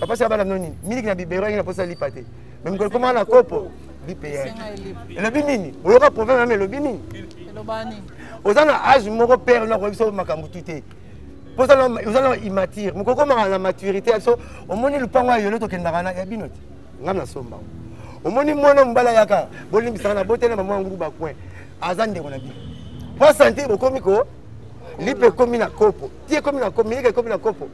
papa sala bana bino nini miliki na bibero yangi na posa lipa te me mikolo ekoma na kopo lipe ya elobi nini oyoka problème yame elobi nini oza na age moko pere na koyebisa makambo tu te oza na immature mokolo komaka na maturité ya biso omoni lupango ya yolo tokendaka na ya bino te ngai nasomba omoni mwana mobala yaka bolimbisaka na botele mama yangu bacoin aza ndeko na bino mpo sante bokomi ko lipe ekomi na kopo ti ekomi na kopo miliki ekomi na kopo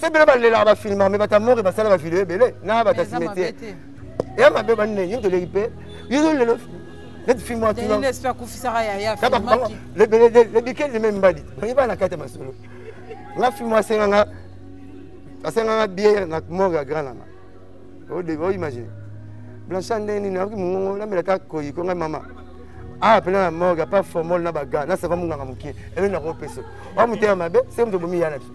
se bele balelaka bafilma me bato ya more basala bavideo ebele na bato ya cimetiere eya mabe banine yini toleki mpe yino lelo neti filme watunalebikeli lime mbadi bangi bana kati ya masolo nga filme asenganga asenganga biere na more ya grand nanga oimagine blancha nde nini akoki mongongo namela ta koyi ko ngai mama awa ah, mpena na morgue apa formol na baga na sava monganga mokie eloi nakopesa oa motema mabe se moto bomiya na biso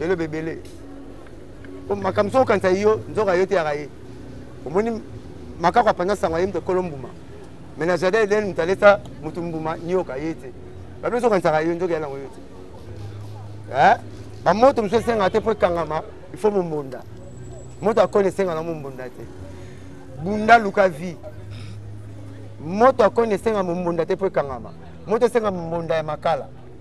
eloba ebele oh, makambo soki okanisa yo nzoka yo teyaka ye omoni makako apanza sango aye moto ekolo mbuma mai na jardin eden moto alesa moto mbuma nioka ye te babi soki okanisaka yo nzoka ya nango yo te eh? bamoto mosusu esengaka te mpo ekangama ifo mombonda moto akoni esengaka na mombonda te bunda luka vie moto akoni esenga mombonda te mpo ekangama moto esenga mombonda ya makala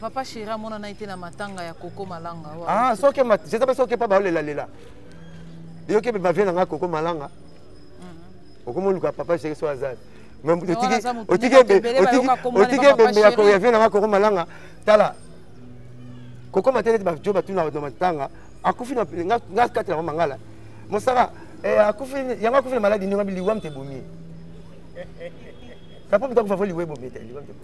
papa chéri amonana ete na matanga ya koko malanga ah, soki jeza pe soki epa baolelalela yoki mpe bavie na ngai koko malanga mhm. okomi oluka papa chéri so azali otiki ebembe ya vie na ngai koko malanga tala koko matele ete bajo batuna na matanga akufi nga kati na mangala mosaka eh, yango akufi na maladi ndenge biliwa mte bomi kapo mitakufa fo liwa ebomi te liwa mte bomi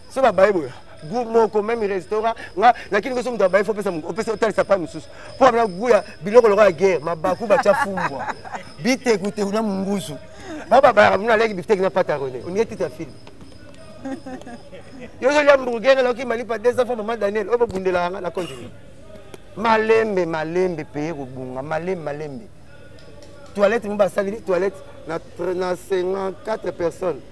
so babaye boye goût moko même restaurant nga lakini koso moto abaye fo opesa opesa otalisa pai mosusu mpo abana goût ya biloko lokola ya guerre mabaku batya fumbwa bitekuteku na mongusu ba babayaka muna aleki bifteki na pata rene oninge tite ya filme yo ozolya mburger nga nayoki malipa 200 fois mama daniel oyo bobundelaka nga na continue malembe malembe peye kobunga malembe malembe toilette mo basali toilette na 54 personnes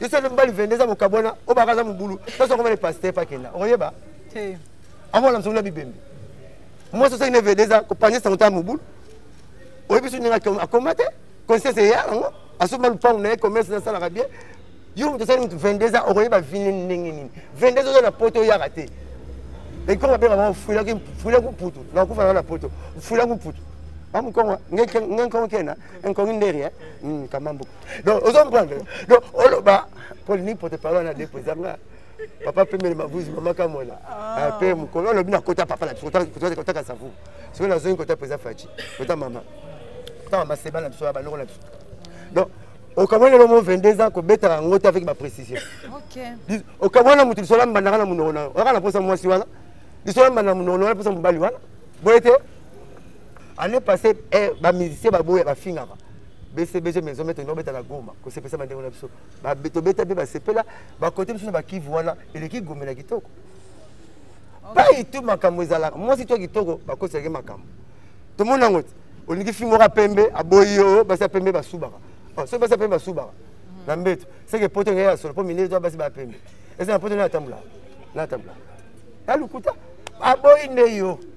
yo soki mobali 22 eza mokabo wana oyo baka aza mobulu toso komele paster pakenda okoyeba akola msongo na bibembe mwasi osaki na 22 eza kopanye sango ta mobulu oyebi soki ndenge akoma te conscience eya yango asomba lupango na ye commerce nasalaka bien yo moto osali moto 22 ans okoyeba vine ndenge nini 22 oza na poto oyaka te ekoma benga bango fuilaku mputu nakufa na na poto fuilaku mputu bamukongo ngenkongo kena nkongi nderi eh? hmm, kamambuku donc ozo comprendre donc oloba polini pote parole na depo ezanga papa pemele mavuzi mama kamona ah. ah, pe mokolo olobi nakota papa na biso kotaka savu soki nazongi kota mpenza faci kota mama kota mama seba na biso ya baloko na biso donc okamwa lelo mo 22 ans kobetaka yango te avec baprécision okamwa na moto lisolo ambandaka na monoko na yo oyaka na mposa mwasi wana lisolo ambanda na monoko na yo na mposa mobali wana boye te année passée eh, bamusicien baboya bafingaka bcbg maison mete ndenge obeta na goma kosepesa bandeko na biso tobeta mpe basepela bakote mosusu na bakive wana eleki gomela kitoko pai tu makambo ezalaka mwasi to kitoko bakotisaki makambo tomoni yango te olingi fi moko apembe aboyi yo basi apembe basubaka ah, soki basi apembe basubaka hmm. na mbeto seke poto ngeye ya solo mpo minei to basi bapembe eza na poto natambola natambola na lokuta aboyi nde yo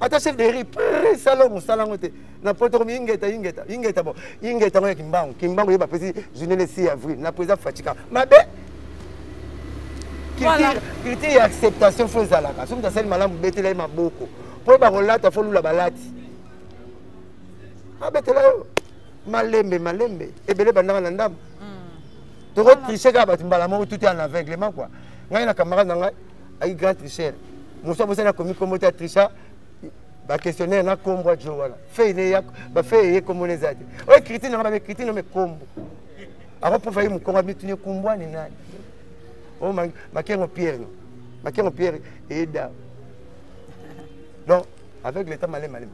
ata chef de repre sala mosala yango te na poto komi ingeta ingeta ingeta bo ingeta yango ya kimbangu kimbangu ye bapesi journée le 6 avril na président fatika mabe culture ya acceptation fo ezalaka soki moto asali malamu betela ye maboko mpo bakolata fo lula balati abetela yo malembe malembe ebele bandanga na ndambo hmm. tokotriche kaka bato mbala moko tout en aveuglement kua ngai na camarade na ngai ayi grand tricheur mosu abosani akomi kombo te atricha baquestionnaire na kombo ya jo wana bafei eye kombo na eza te oyo ekriti nanga bamekriti nome kombo akoprofa ye mokongo amituni kumbwani nani o oh, makengo pierre no makengo pierre eyeda donc avec l'état malema malema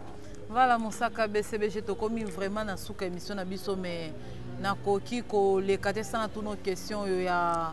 voilà mosaka bcbg tokomi vraiment na suka émission na biso mais nakoki koleka te sana tuno question oyo ya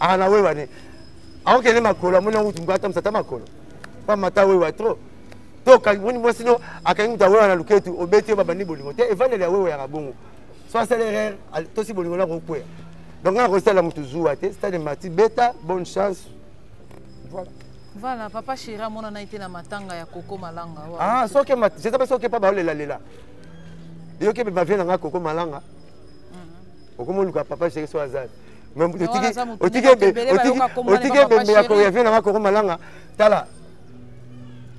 ah na wewa ne aokende makolo amoni yango tumbu atamisa ata makolo pamata wewa trop to moni mwasi no akangi moto awewa na luketu obeti yo babandi bolingo te evandeli ya wewa yaka bongo so asala erreur tosi bolingo na kokwea donc nga nakosala moto zuwa te stade mati beta bonne chance voilà voilà papa chéri amonana ete na matanga ya koko malanga ah soki je sais pas soki pa baolelalela yoki mpe bavie na nga koko malanga okomi oluka papa sheri so aza otiki ebembe ya koyave nanga koko malanga tala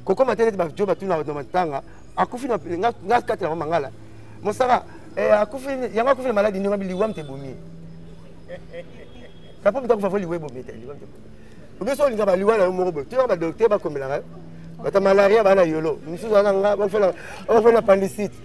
kokoma te neti bajo batuna na matanga akufi nga kati na mangala mosaka eh, yango akufi na maladi ndenge biliwam te bomi kapo moto akufa fo liwa ebomi te liwam te bomi obiso olinga baliwa na yo moko boye toyaka badokter bakomelaka yo bata malaria baa na yolo mosusu wana nga bafela pandisite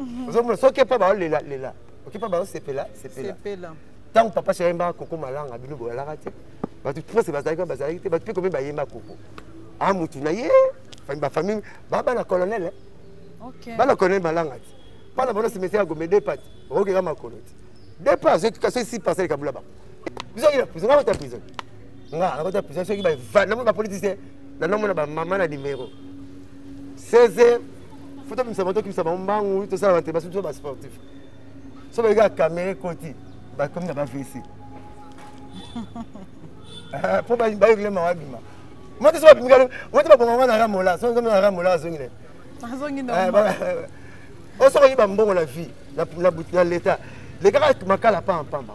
mhm. ozomona soki epa baolela lela oki epa baosepela sepela ntango papa sheri ayembaka koko malanga bino boyalaka te bato pose bazalaki bazalaki te bato mpe komi bayemba koko a ah, motu na ye bafamille babana colonel eh? bana colonel malanga te bana bono simetiere ya gombe depa te okokeka makolo te depa soki si parcele kabula bango bisoki na prison nakota prison nga nakota prison soki bavanda namona bapolitisien nanamona bamama na numero 16 fo tobimisa bango tokimisa bango mbangu tosala bate basusu biso basportif so baye kaka kamera ekoti bakomi na bavc mpo bayegle mawa abima mwate so babimi kalo mwate babonga ngo na ramola so na ramola azongi ne osokoyeba mbongo na vie na leta lekaka makala pamba pamba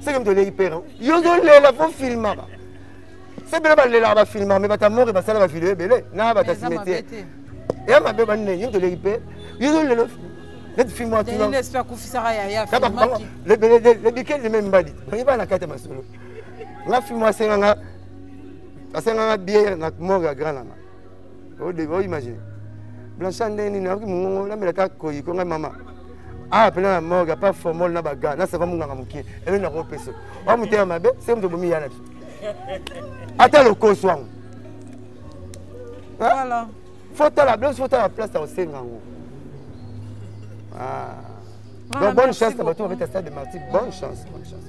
seke moto eleki pere yo ozolela fo filmaka se bele balelaka bafilmaka me bato ya moko basala bavideo ebele na bato ya simetiere eya mabe banine yo moto eleki pere yo ozolela neti filme watunalebikeli lime mbadi bangi bana kati ya masolo nga filme asenganga asenganga biere na mort ya grand nanga oimagine blancha ndenge nini akoki mongongo namela kaka koyi ko ngai mama awa ah, mpena na morgue apa formol na baga na sava monganga moke elo nakopesa wa motema mabe se moto bomi ya na biso ata lokoso yango fotala blanche fotala place ya kosenga yango ah. donc bonne chance na bato babeta stade de marti bonne chance bonne chance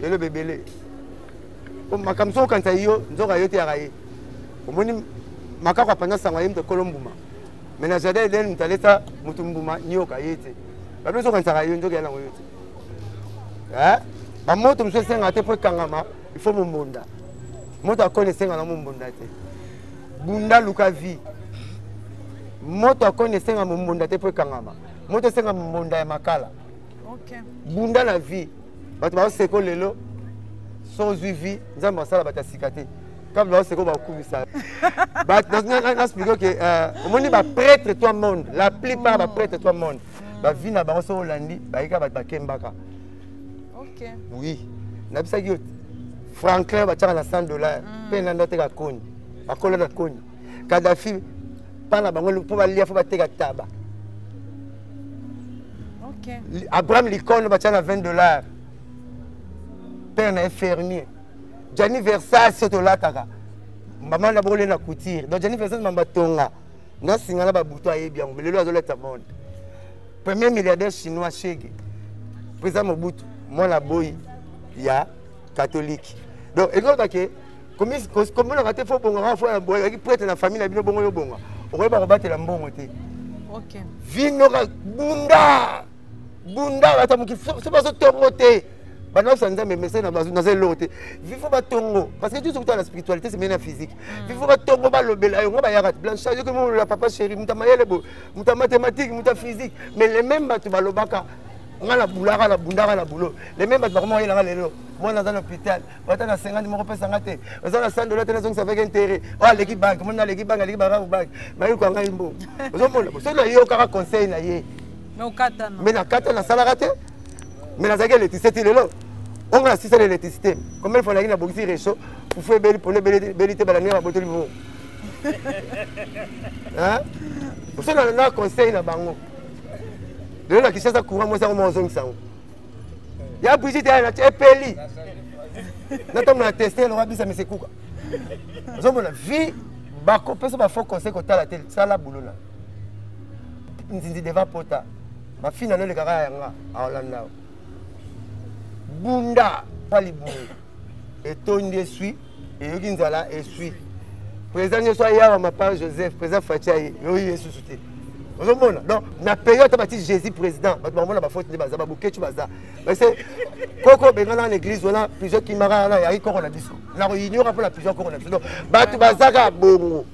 lelo bebele makambo soki okanisa yo nzoka yo teyaka ye omoni makako apanza sango aye moto ekolo mbuma mai na jardin edene moto aleta moto mbuma nioka ye te babi soki okanisaka yo nzoka ya nango yo te eh? bamoto mosusu esengaka te mpo ekangama ifo mombonda moto akoni esengaka na mombonda te bunda luka vie moto akoni esenga mombonda te mpo ekangama moto esenga mombonda ya makala okay. bunda na vie bato baoseko lelo so ozwi vie nzambe asala bato ya sika te kaka baoseko bakumisa nasplike oke euh, omoni baprêtre toi monde la plupart baprêtre toi monde bavi na bango so olandi bayika bato bakembaka oui nabisaki yo franklin batiaka na 100 dollar mpe mm. nanda te kakoni akola na koni kadafi mpana bango mpo balia fo bateka taba okay. abraham likondo batya na 20 dollars père na infirmier jani versasi tolataka mama na bokole na coutire donc jani versasi mama tonga na singa na babutu ayebi yango lelo azoleta monde premier milliardaire chinois shege président mobutu mwana boyi ya katolike donc ekolobake komonaka te fo bonga kaka fo oyaki prete na famille na bino bongo yo bonga okoyeba kobatela mbongo te vinoka bunda bunda bata moki so bazotongo te bana osa nzambe mese naza eloko te vifo batongo parce que tuso kutala na spiritualité semene na physique mm. vifo batongo balobela yango bayaka blanchage yoki molola papa chéri moto mayele boye moto mathématique moto physique mais le même bato balobaka nga na bulaka na bundaka na boulot le même bato bakomayelanga lelo mwana aza na hôpital ata na sengani moko pesa nga te oza na san dola te nazongisa avec intérêt o oh, aleki banke moni naleki banke aleki barabu banke bayokwa ngai mbo ozomona soki nayokaka conseil na ye me nakata nasalaka te me nazalaki electricité ti lelo onga nasisa na electricité combien fois nayaki nabongisi rechaud fufu ebeli polo ebeli te balandinga babotoli bongo oso na conseil na bango lelo na kinshasa courant mwasi yango mwa ozongisa yango ya brigitte ya nati epeli na ntango na teste loka bisa mese kuka ozomona vie bakopesa ba faux conseil kotala te sala bulo na nzinzi deva pota mafina nolekaka yanga aolanda bunda pa libunga etondi eswi eyoki nzala eswi président nyonso ayawa mapar joseph président faci aye yoyi ye susu te ozomona donc na période ata bati jésus président bato bamona bafaute nde baza babokeci baza base koko bengana na église wana plusieurs kimaka wana yaki koko na biso na koyiniora mpo na plusieurs koko na biso donc bato bazaka bongo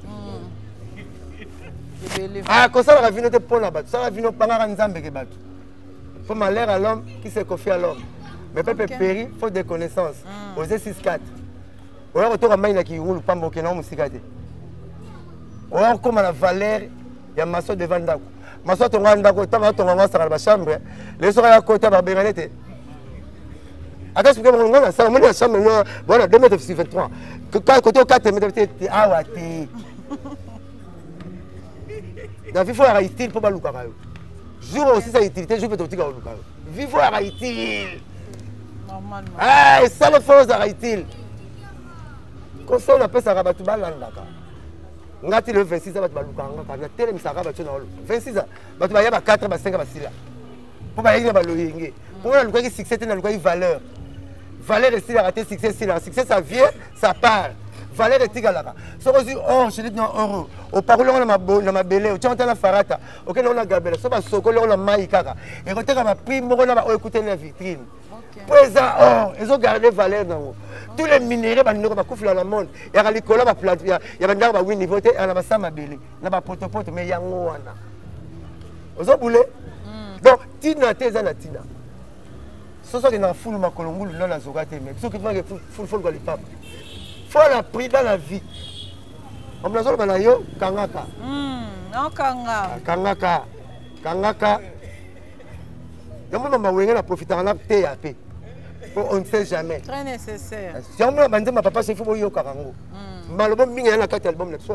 akosalaka vino te mpo na bato salaka vino bangaka nzambe ke bato Faut malheur à l'homme qui se confie à l'homme. Mais peuple okay. périt faute de connaissance. Mm. Osez 6-4. Oya kotoka mai na kiyungulu pamba okenda mosika te. Oya kokoma na valeur ya maso devant ndako. Maso atonga ndako ntango atonga ngo asakala bachambre. Lelo soki aya kota babengane te. Ata soki bango ngo nasala moni na chambre ngo bona 2 mètres sur 23. Kote okate mètre te awa te. na vivo yaka utile mpo balukaka yo jour osisa utilité jour mpe totika koluka yo vivo yaka utile esala fo ozaka utile koso napesaka bato balandaka nga ti le 26 bato balukaka nga kaka natelemisaka bato na olo 26 bato baya ba 4 ba 5 basila mpo bayaki na baloyenge mpo wana alukaki succès te nalukaki valeur valeur esilaka te succès esilaka succès ça vient ça part valeur etikalaka soki ozwi or chelite na oro opakoli yango na mabele otya yango ta na farata okende yango na gabela so basokoli yango na mai kaka ekoteka baprix moko na baoyo ekutani na vitrine mpo eza or ezogarde valeur nango tous les minere bandeko bakufela na monde yaka likolo ya bandako bawini vo te yaka na basa mabele na ba potopoto mais yango wana ozo boule mm. donc tina te eza na tina soso akenda na fulu makolo ngulu nano azoka te mais biso kitumake fulu folu kwa lipapa fo na prida na vie omona azoloba na yo kangaka mm, ah, kangaka kangaka yango mama wenge na profitaka na teya mpe mpo on ne sait jamais très nécessaire yango mona banzemba papa sefi boyokaka yango maloba mingi ya na kati ya album na biso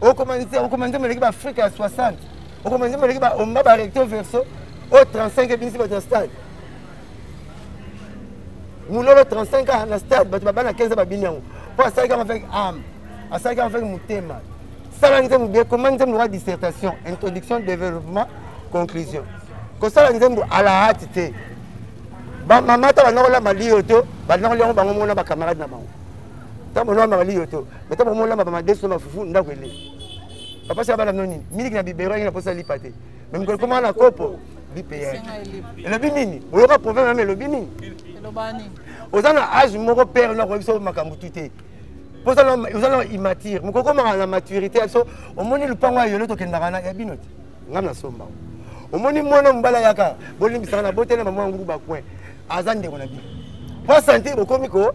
okoma nzembo eleki baafrika ya 60 okoma nzembo eleki baomba barecto verso o 35 ebinisi bato ya stade mulolo 35 ans na stade bato babana 15 babini yango mpo asalaki yango avec ame asalaki yango avec motema sala nzembo bie koma nzembo lokola dissertation introduction développement conclusion kosala nzembo alahati te bamama ta banakoli ya maliyo to banakoli yango bango mona bacamarade na bango ntango bozolambaka liyo to me ntango bomolamba bamadeso na mafufu ndako ele papa sika bana bino nini miliki na bibero yangi na mposa lipa te me mokolo komaka na kopo lipe ya elobi nini boyoka problème meme elobi nini oza na age moko pere na koyebisa yo makambo tu te mpo oza na immatire mokolo komaka na maturité ya biso omoni lupango ya yolo tokendaka na ya bino te ngai nasomba omoni mwana mobali ayaka bolimbisaka na botele mama yanguku bacoin aza ndeko na bino mpo asantir bokomi ko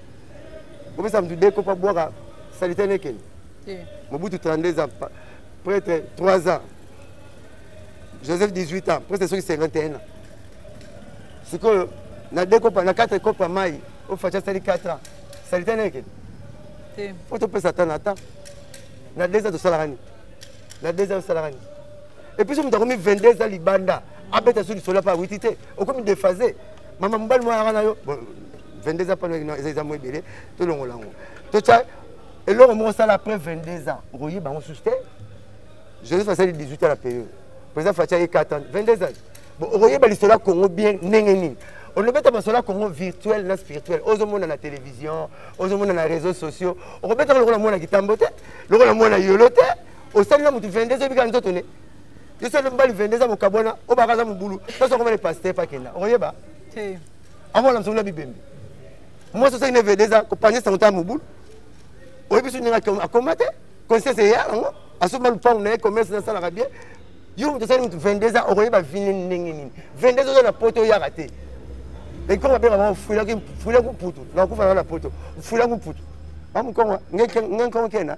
opesa mutu de kopa bwaka salite nekeni mobutu 32 ans prêtre 3 ans joseph 18 ans prêtre soki 51 ans sikoyo na de kopa na 4 kopa mai ofaci asali 4 ans salite nekeni fo topesa ata na ata na 2 ans tosalaka nini na 2 ans osalaka nini epuis moto akomi 22 ans libanda abeta so lisolo apa awiti te okomi dephase mama mobali mwa yaka na yo 22 ans pano eza eza mwa ebele tolongola yango totya eloko moko osala après 22 ans okoyeba yango susu te joseph asali 18 ans na periode président faci aye 4 ans 22 ans bon okoyeba lisolo ya congo bien ndenge nini olobeta masolo ya congo virtuel na spirituel ozomona na télévision ozomona na réseaux sociaux okobetaka lokola mwana kitambo te lokola mwana yolo te osali na motu 22 oyebikana nzoto ne yo soki mobali 22 eza mokabo wana oyo baka aza mobulu toso komele paster pakenda okoyeba akomona mosongo na bibembe mwasi osaki na 22 eza kopanye sango ta mobulu oyebi soki ndenge akoma te conscience eya yango asomba lupango na ye commerce nasalaka bien yo moto osali moto 22 ans okoyeba vine ndenge nini 22 oza na poto oyaka te ekoma benga bango fuilaku mputu nakufa na na poto fuilaku mputu bamukongo ngenkongo kena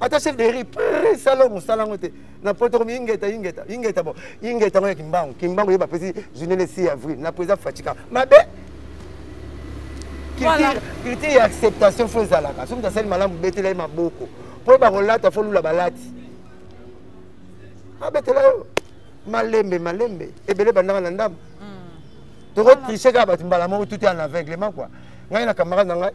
ata chef de repre sala mosala yango te na poto komi ingeta ingeta ingeta bo ingeta yango ya kimbangu kimbangu ye bapesi journée le 6 avril na président fatika mabe culture ya acceptation fo ezalaka soki moto asali malamu betela ye maboko mpo bakolata fo lula balati abetela yo malembe malembe ebele bandanga na ndambo hmm. tokotriche kaka bato mbala moko tout en aveuglement kua ngai na camarade na ngai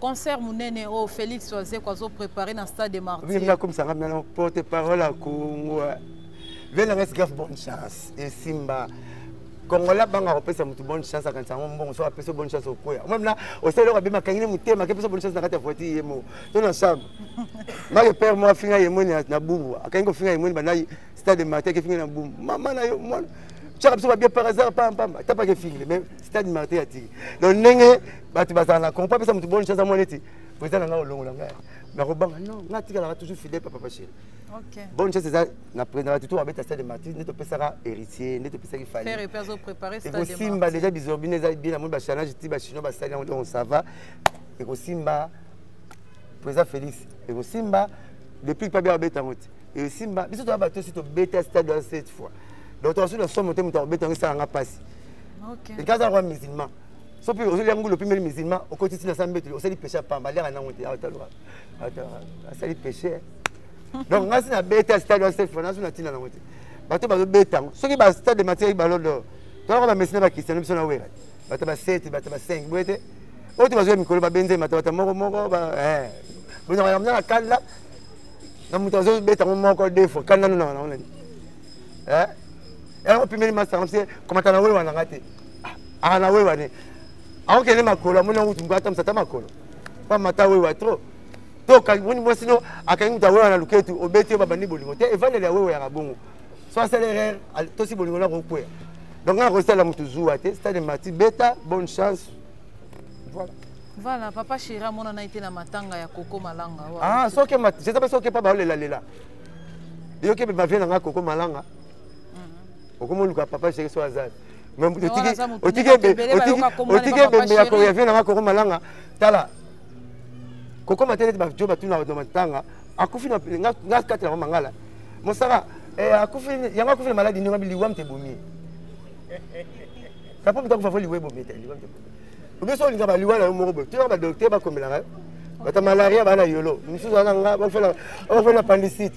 concert munene oyo oh, félix wazeko azo prépare na stade de martyr akomisa nga mena porte parole ya kongo venanga esgrave bonne chance esimba kongola banga kopesa motu bonne chance akanisa yango mbongo soki apesa bonne chance okoya omwe mna osali eloko abima akangi ne motema akepesa bonne chance na kati ya voiture ye moko to na chambre make père mo afinga ye moni na bumbu akangi kofinga ye moni banda stade de martyr akefinga na bumbu mama na yo mwana tyaka biso babia par hasard pampamba tapaka efingle mais stade martyr atiki donc ndenge bato bazala na kongo apesa moto bonisa aza mwana ete eza na ngai olongo na ngai nakobanga non ngai atikalaka toujours fidèle papa pachel bonne chose eza na président batu to babeta stade de martyr nde topesaka héritier nde topesaki faliekosimba déjà bizorbi nde eza bien namoni bachanage ti bachinois basali yango donc sava ekosimba président félix ekosimba depuis pa bia babeta yango te ekosimba biso toya bato osi tobeta stade wana cette fois donc toasuki na somo te moto akobeta yango esalanga mpasi ekaza kwa musulman soki ozolia ngulu opimeli musulman okoti ntina sa mbeto osali péché pamba aliaka nango te ataloka asali péché donc ngai si nabeta stade wa self nazo na ntina nango te bato bazobeta yango soki bastade de matière balolo tolaka bamesi na bakristiano biso na wera bato basete bato basengi boye te oyo te bazwa mikolo babenze mata bato moko moko eh. bozaka yango na kanda na moto azobeta yango moko deux fois kanda nonaka nango nani eh? yango pimeli masanga mse komata na wewa na ngai te ah na wewa ne aokende makolo amoni yango tumbu atamisa ata makolo pamata wewa trop to moni mwasi no akangi moto awewa na luketu obeti yo babandi bolingo te evandeli ya wewa yaka bongo so asala erreur tosi bolingo na kokwea donc nga nakosala moto zuwa te stade mati beta bonne chance voilà voilà papa chéri amonana ete na matanga ya koko malanga ah soki jeza mpe soki mpa baolelalela yoki mpe bavie na ngai koko malanga okomi oluka papa sheri so aza otiki ebembe ya koyave nanga koko malanga tala kokoma te neti bajo batuna na matanga akufi nga kati na mangala mosaka eh, yango akufi na maladi ndenge biliwam te bomi kapo moto akufa fo liwa ebomi te liwam te bomi obiso olinga baliwa na yo moko boye toyaka badokter bakomelaka yo bata malaria baa na yolo mosusu wana nga bafela pandisite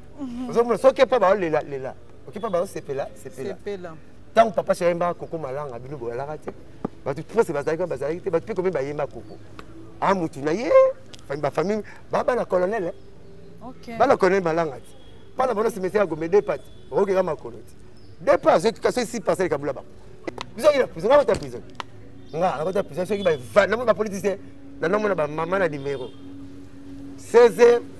ozomona soki epa baolela lela oki epa baosepela sepela ntango papa sheri ayembaka koko malanga bino boyalaka te bato pose bazalaki bazalaki te bato mpe komi bayemba koko a ah, motu na ye bafamille babana colonel eh? bana colonel malanga te bana bono simetiere ya gombe depa te okokeka makolo te depa soki si parcele kabula bango biso kina prison nakota prison nga nakota prison soki bavanda namona bapolitisien nanamona bamama na numero 16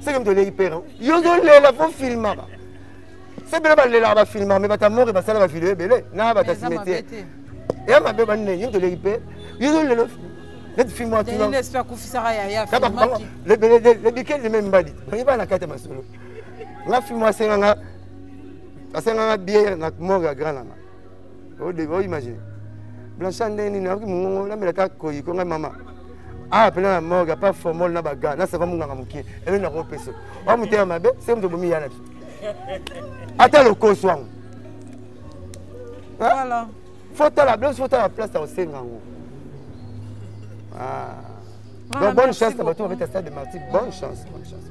seke moto eleki pere yo ozolela fo filmaka se bele balelaka bafilmaka me bato ya moko basala bavideo ebele na bato ya simetiere eya mabe banine yo moto eleki pere yo ozolela neti filme watunalebikeli lime mbadi bangi bana kati ya masolo nga filme asenganga asenganga biere na mort ya grand nanga oimagine blancha ndenge nini akoki mongongo namela kaka koyi ko ngai mama ah pena na morgue apa formol na baga na sava monganga mokie elo na kopesa wa motema mabe se moto bomi yana biso ata lokoso yango fotala blanche fotala place ya kosenga yango ah. donc bonne chance na bato babeta stade de marti bonne chance bonne chance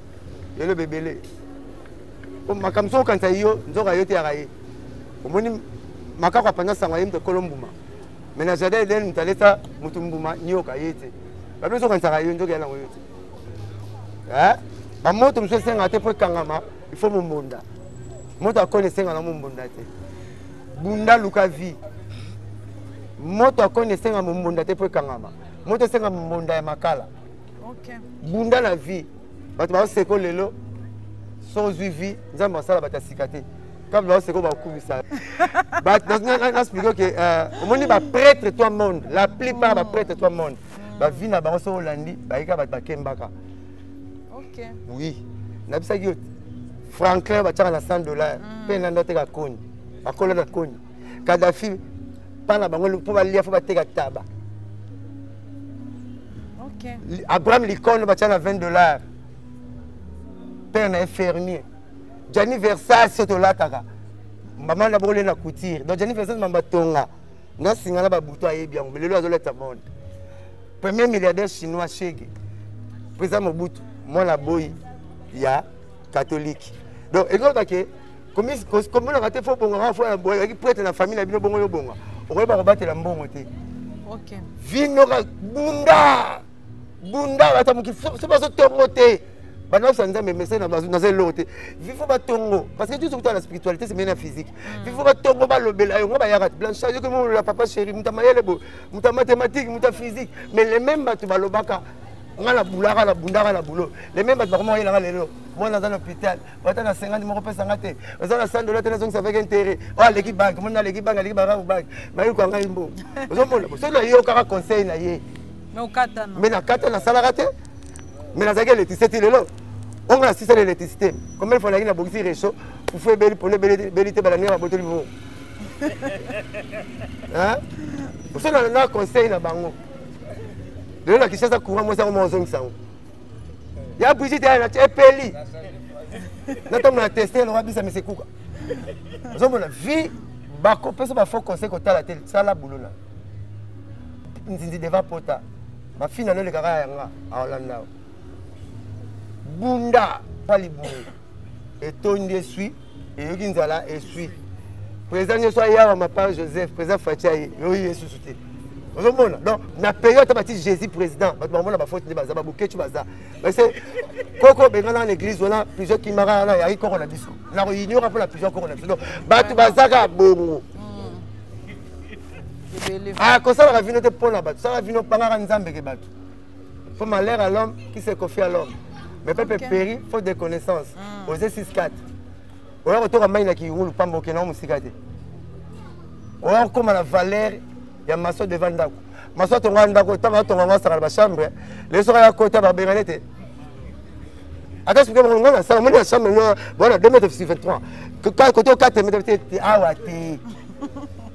eloba ebele oh, makambo soki okanisa yo nzoka yo teyaka ye omoni makako apanza sango aye moto ekolo mbuma mai na jardin edene moto aleta moto mbuma nioka ye te babi soki okanisaka yo nzoka ya nango yo te eh? bamoto mosusu esengaka te mpo ekangama ifo mombonda moto akoni esengaka na mombonda te bunda luka vie moto akoni esenga mombonda te mpo ekangama moto esenga mombonda ya makala okay. bunda na vie bato baoseko lelo soki ozwi vie nzambe asala bato ya sika te kaka baoseko bakumisa nasplike oke euh, omoni baprêtre toi monde la plupart baprêtre toi monde bavi na bango soki olandi bayika bato bakembaka oui nabisaki yo franklin batiaka na 100 dollar mpe mm. nanda te kakoni akola na koni kadafi mpana bango mpo balia fo bateka taba okay. abraham likondo batya na 20 dollars père na infirmier jani versasi tolataka mama na bokole na coutire donc jani versasi mama tonga nasinga na babutu ayebi yango lelo azoleta monde premier milliardaire chinois shege président mobutu mwana boyi ya katolike donc ekolobake komonaka te fo bongaka fo oyaki prete na famille na bino bongo yo bonga okoyeba kobatela mbongo te vinoka bunda bunda bata moki so bazotongo te bana osa nzambe mese naza eloko te vifo batongo parce que tuso kutala na spiritualité semene na physique mm. vifo batongo balobela yo ngo bayaka blanchage yoki molola papa chéri moto mayele boye moto mathématique moto physique mais le même bato balobaka nga na bulaka na bundaka na boulot le même bato bakomayelaka lelo mwana aza na hôpital ata na sengani moko pesa nga te oza na san dola te nazongisa avec intérêt o oh, aleki banke moni naleki banke aleki barabu banke bayokwa ngai mbo ozomona soki nayokaka conseil na ye me nakata nasalaka te me nazalaki electricité ti lelo onga nasisa na électricité combien fois nayaki nabongisi réchaud fufu ebeli polo ebeli te balandinga babotoli bongo oso na conseil na bango lelo na kinshasa courant mwasi yango mwa ozongisa yango ya brigitte ya nati epeli na ntango na teste loka bisa mese kuka ozomona vie bakopesa ba faux conseil kotala te sala bulo na nzinzi deva pota mafina nolekaka yanga aolanda bunda pa libunga etondi eswi eyoki nzala eswi président nyonso ayawa mapar joseph président faci aye yoyi ye susu te ozomona donc na période ata bati jésus président bato bamona bafaute nde baza babokeci baza parce koko bengana na église wana plusieurs kimaka wana yaki koko na biso na koignora mpo na plusieurs koko na biso donc bato bazaka bongo akosalaka vino te mpo na bato salaka vino bangaka nzambe ke bato Faut malheur à l'homme qui se confie à l'homme. Mais peuple okay. périt faute de connaissance. Mm. Osez 6-4. Oya kotoka mai na kiyungulu pamba okenda mosika te. Oya kokoma na valeur ya maso devant ndako. Maso atonga ndako ntango atonga ngo asakala bachambre. Lelo soki aya kota babengana ete ata soki bango ngo nasala moni na chambre ngo bona 2 mètre sur 23 kote okate mètre te awa te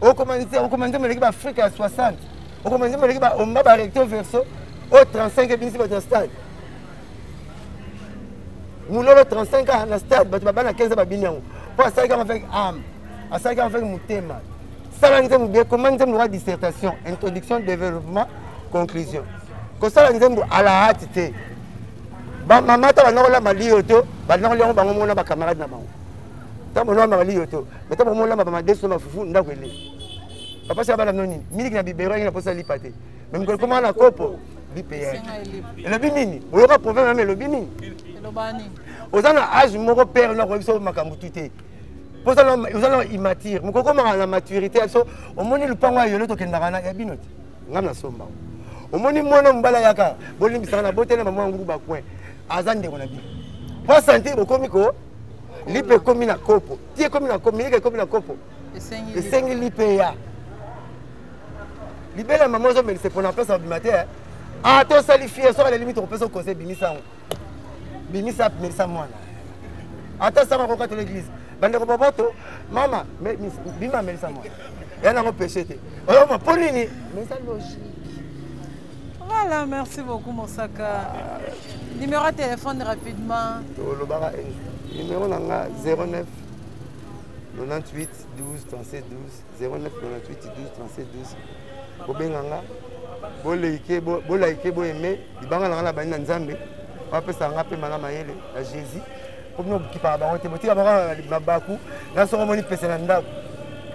okoma nzembo eleki baafrika ya 60 okoma nzembo eleki baomba barecto verso o 35 ebinisi bato ya stade mulolo 35 ans na stade bato babana 15 babini yango mpo asalaki yango avec ame asalaki yango avec motema sala nzembo bie koma nzembo lokola dissertation introduction développement conclusion kosala nzembo alahati te bamama ta banakoli ya maliyo to banakoli yango bango mona bacamarade na bango ntango bozolambaka liyo to me ntango bomolamba bamadeso na mafufu ndako ele papa sika bana bino nini miliki na bibero yangi na mposa lipa te me mokolo komaka na kopo lipa eyaki elobi nini boyoka problème mame elobi nini oza na age moko pere na koyebi so makambo tu te mpo oza na immatire mokolo komaka na maturité ya biso omoni lupango ya yolo tokendaka na ya bino te ngai nasomba omoni mwana mobali ayaka bolimbisaka na botele mama yanguku bacoin aza ndeko na bino mpo asantir bokomi ko lipa ekomi na kopo ti ekomi na kopo miliki ekomi na kopo esengi lipa eya libele ya mama ozomelisa mpona apesa babima te eh. a ah, tosali fie soki alelimi tokopesa okose bimisa yango bimisa melisa mwana ata sanga koka tolo eglise bandeko boboto mama bima melisa mwana ya nango peshe te oyoma mpo nini melisa logique Voilà, merci beaucoup Mosaka. Numéro de téléphone rapidement. Tolobaka numéro nanga 09 98 12 37 12 09 98 12 37 12 bobenga nga bolike bolike boyeme libanga na nga na bani na nzambe bapesa nga mpe mala mayele ya jésus mpo bino bokipaka bango te botika bango na mabaku na soko omoni pese na ndako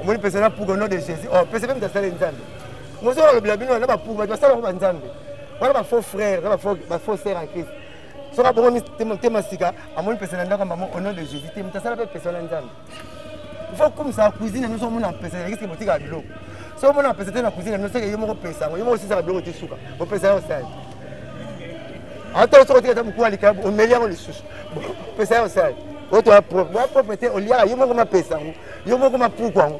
omoni pese na pugono de jésus o oh, pese mpe moto asali nzambe mozo balobela bino wana bapur bato basala yango banzambe wana bafaux frère na bafaux sœur en christ soki abongoni motema sika amoni pesa na ndako mama au nom de jésus te moto asala mpe pesa na nzambe ifo okumisa cuisine yango soki omona mpesa yango esike botikaka biloko soki omona mpesa te na cuisine yango soki ye moko pesa yango ye moko osisaka biloko te suka opesa yango sali ata soki otika ata mokuu ya likabo omeli yango lisusu pesa yango sali oyo toya propre boya propre te oliaka yo moko mapesa yango yo moko mapuku yango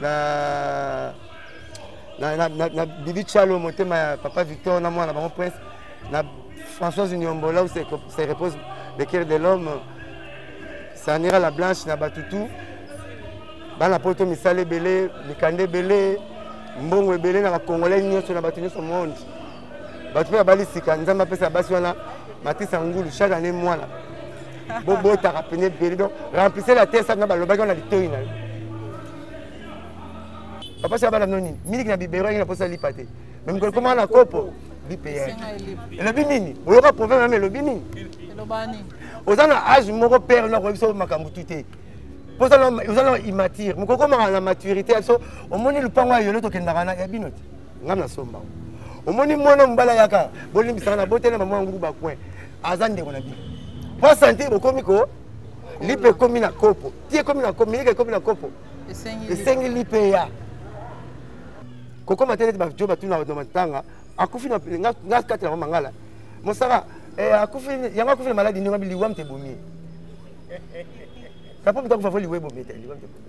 na na, na, na, na bibi chalo motema ya papa victor na mwana bango prince na françoise niombo là où se, se repose le cœur de l'homme sanira la blanche na batutu bana poto misala ebele mikanda ebele mbongo ebele na bacongolais nyonso na bato nyonso monde bato mpe babali sika nzambe apesa basi wana matisa ngulu chaque année mwana bobotaka pene ebele donc remplise la terre sana balobaki wana litoi na yo papa soki abala bino nini miliki na bibero yangi na mposa lipa te me mokolo koma na kopo lipeya elobi nini oyoka problème mame elobi nini oza na age moko pere na koyebi so makambo tu te mpo oza na immatire mokolo komaka na maturité ya biso omoni lupango ya yolo tokendaka na ya bino te nga nasomba omoni mwana mobala yaka bolimbisaka na bote na mama ya ngulu bacoin aza ndeko na bino mpo sante bokomi ko lipe ekomi na kopo ti ekomi na kopo miliki ekomi na kopo esengi lipe ya kokoma te neti bajo batuna na matanga akufi nga kati na mangala mosaka eh, akufi yango akufi na maladi ndenge biliwam te bomi kapo moto akufa fo liwa ebomi te liwam te bomi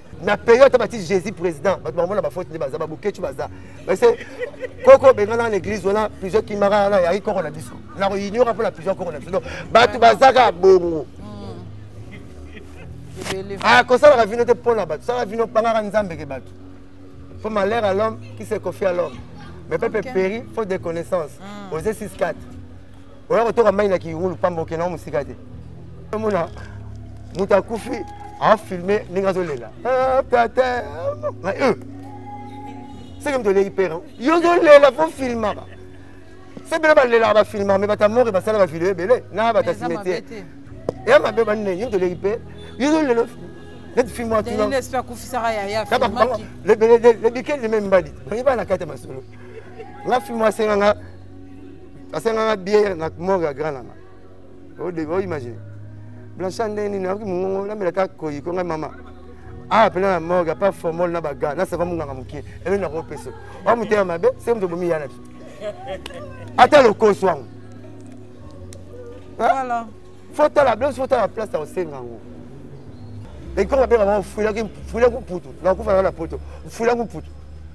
na periode ata bati jésus président bato bango na bafaute nde baza babokecu baza base koko bengana na église wana plusieurs kimaka na yaki koko na biso na koignora mpo na plusieurs koko na biso donc bato bazaka bongo hmm. ah, kosalaka vino te mpo na bato salaka vino bangaka nzambe ke bato mpo malheur à l'homme qui se confie à l'homme mais pepe péri faute de connaissance hmm. ose 64 oya kotoka mai na kiwulu pamba okenda ngo mosika te omona moto akufi afilme ndenge azolela ah, tata euh. seke moto oleki pere yo ozolela fo filmaka se bele balelaka bafilmaka me bato amore basala bavideo ebele na bato asimetier eya mabe banene yo moto oleki pe yo ozolela neti filme watunalebikeli meme mbadi bangi bana kati ya masolo nga filme wasenga nga asenganga biere na mor ya grand nanga oimagine blanchard ndenge nini ayoki mongongo namela ta koyi ko ngai mama awa mpena na morgue apa formol na baga na sava monganga moke eloi na kopeso oa motema mabe se moto bomi ya na biso ata lokoso yango fotala blanche fotala place ya kosenga yango ekoko abenga bango fuilaki mputu nakokufa na poto fuilaki mputu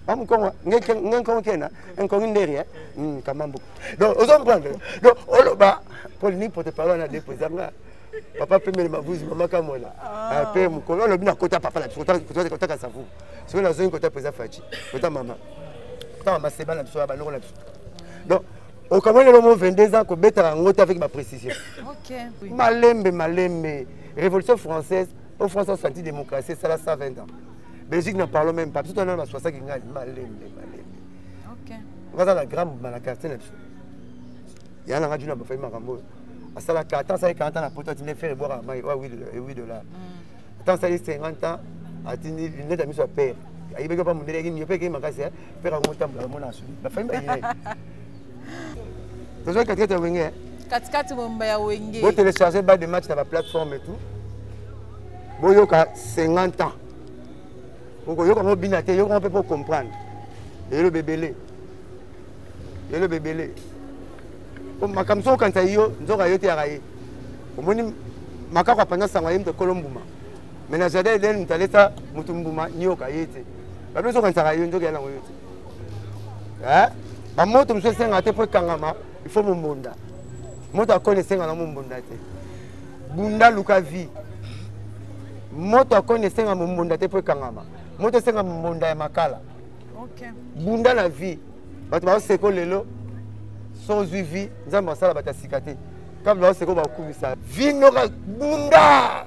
bamukongo ngenkongo kena nkongi nderi eh? hmm, kamambu donc ozo comprendre donc oloba pole ni pote parole na depo ezanga papa pemele mavuzi mama kamona ah. ah, pe mokolo olobi nakota papa na biso kotaka savu soki nazongi kota mpenza faci kota mama kota mama seba na biso ya baloko na biso donc okamwa lelo mo 22 ans kobetaka yango te avec baprécision malembe malembe révolution française au français santi démocratie esala 120 ans belgique na parlo même pas biso twana baswasaki ngai malembe malembe ngaza na gramme na quartier na biso ya nanga juna bafai makambo oyo asala 4 ans asali 40 ans na poto atindi fere ebwaka mai oyo ewi dola ata asali 50 ans atindi lunete ya miso ya pere ayebaki mpa mondele yaki miope ekei makasi Père yango otambola omona asuli bafai mpe ye tozwaki katikati ya wenge katikati bomba ya wenge botelecharge ba de match na baplateforme et tout boyoka 50 ans okoyoka ngo bina te yoka ngo mpe mpo comprendre eloba ebele eloba ebele makambo soki okanisa yo nzoka yo teyaka ye omoni makako apanza sango aye moto ekolo mbuma mais na jardin eden moto alesa moto mbuma nioka ye te babi ezokanisaka yo nzoki ya nango yo te eh? bamoto mosusu esengaka te mpo ekangama ifo mombonda moto akoni esengaka na mombonda te bunda luka vie moto akoni esenga mombonda te mpo ekangama moto esenga mombonda ya makala bunda na vie bato baoseko lelo so ozwi vie nzambe asala bato ya sika te kabla baoseko baokumisa vie noka bunda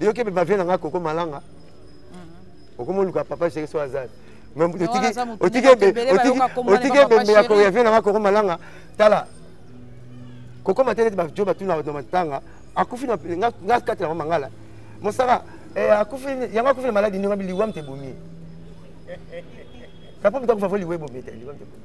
yoki ebeba vie na ngai koko malanga mhm. okomoluka papa chéri so azali otiki ebembe ya koya vie na ngai koko malanga tala koko matele ete bajo batuna na matanga akufi nga kati yango mangala mosaka eh, yango akufi na maladi ndenge biliwam te bomi kapo moto akufa fo liwa ebomi te liwam te bomi